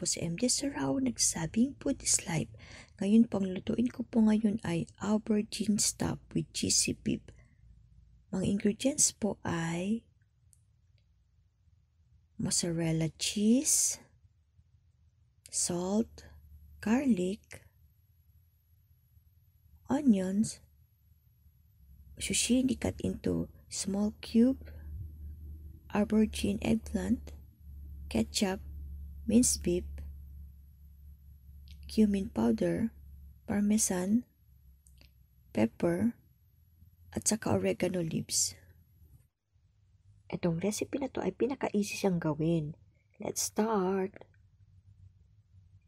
po si MD Sarao, nagsabing food is life. Ngayon pang lutuin ko po ngayon ay aubergine stuff with cheesy beef. Mga ingredients po ay mozzarella cheese, salt, garlic, onions, sushi cut into small cube, aubergine eggplant, ketchup, minced beef, cumin powder, parmesan, pepper, at saka oregano leaves. Itong recipe na to ay pinaka-easy siyang gawin. Let's start!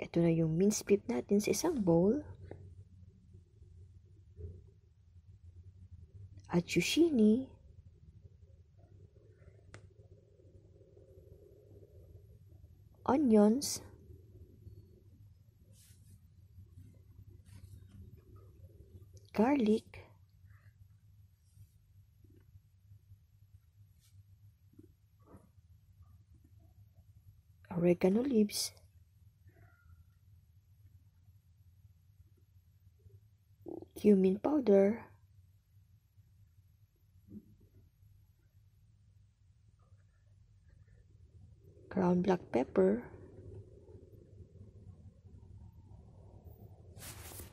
Ito na yung minced beef natin sa isang bowl. At zucchini. onions, garlic, oregano leaves, cumin powder, ground black pepper,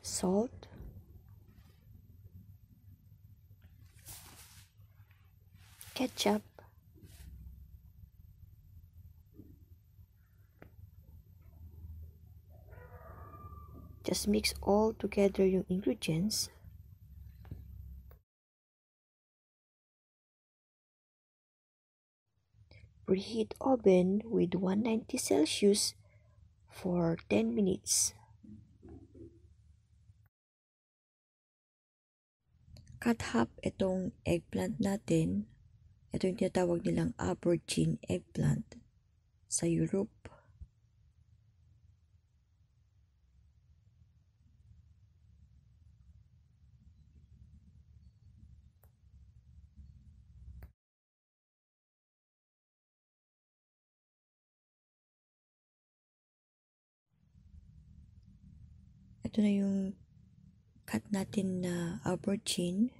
salt, ketchup, just mix all together yung ingredients Preheat oven with 190 Celsius for 10 minutes. Cut half itong eggplant natin. Ito yung tinatawag nilang aubergine eggplant sa Europe. Ito na yung cut natin na aubergine.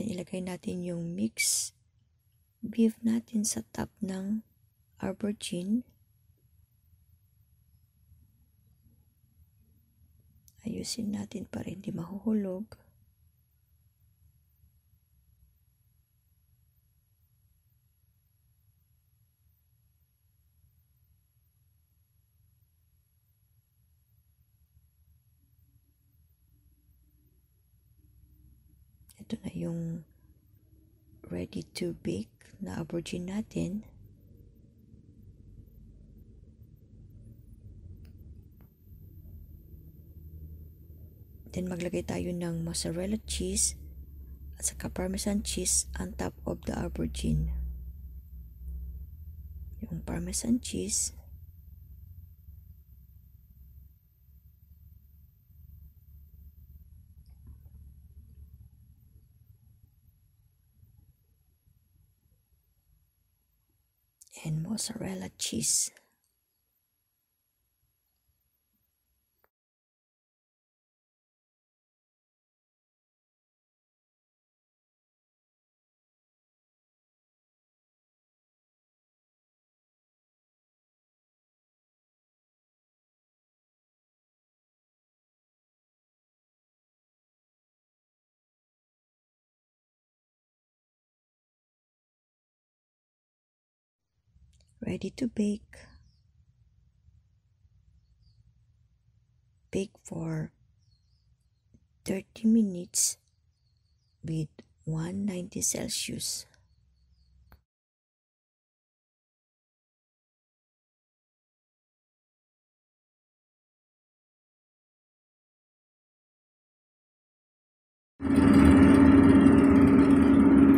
Then ilagay natin yung mix beef natin sa top ng aubergine. Ayusin natin para hindi mahuhulog. Ito na yung ready to bake na aubergine natin. Then maglagay tayo ng mozzarella cheese at saka parmesan cheese on top of the aubergine. Yung parmesan cheese and mozzarella cheese. Ready to bake. Bake for 30 minutes with 190 Celsius.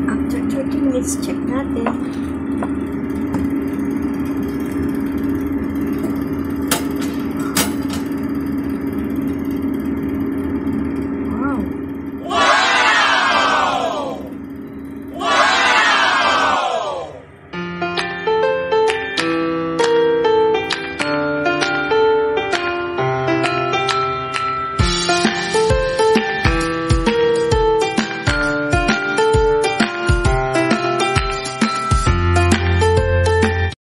After 30 minutes, check natin